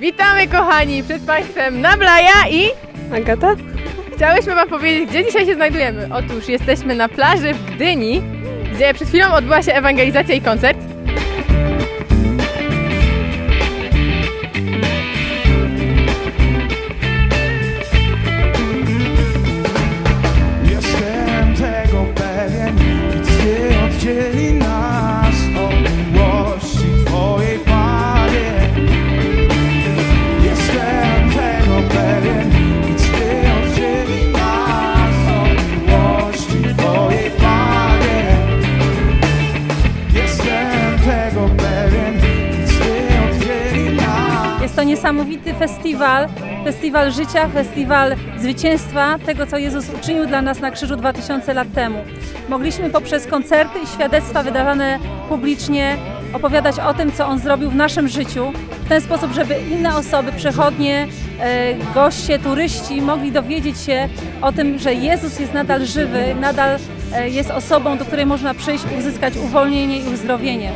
Witamy kochani przed Państwem Nablaja i Agata? chciałyśmy Wam powiedzieć, gdzie dzisiaj się znajdujemy. Otóż jesteśmy na plaży w Gdyni, gdzie przed chwilą odbyła się ewangelizacja i koncert. Jestem tego pewien, nic nie oddzieli Jest to niesamowity festiwal, festiwal życia, festiwal zwycięstwa tego, co Jezus uczynił dla nas na krzyżu 2000 lat temu. Mogliśmy poprzez koncerty i świadectwa wydawane publicznie opowiadać o tym, co On zrobił w naszym życiu, w ten sposób, żeby inne osoby, przechodnie, e, goście, turyści mogli dowiedzieć się o tym, że Jezus jest nadal żywy, nadal e, jest osobą, do której można przyjść uzyskać uwolnienie i uzdrowienie.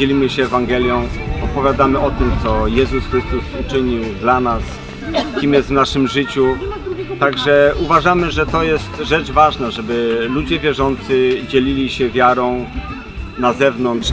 Dzielimy się Ewangelią, opowiadamy o tym, co Jezus Chrystus uczynił dla nas, kim jest w naszym życiu. Także uważamy, że to jest rzecz ważna, żeby ludzie wierzący dzielili się wiarą na zewnątrz.